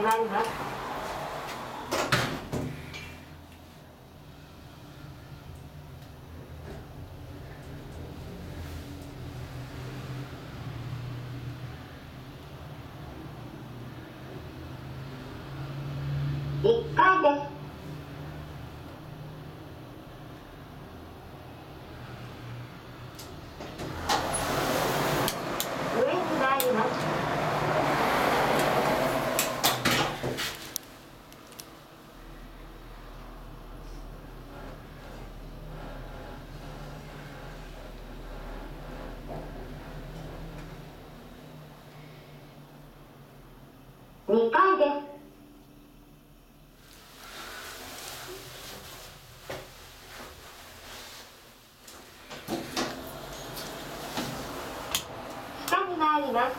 chị Lan hả? Ricardo. Where's the value. 2階です。下に参ります。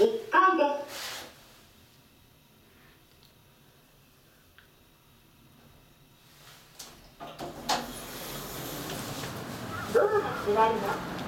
1回ですどうが閉まります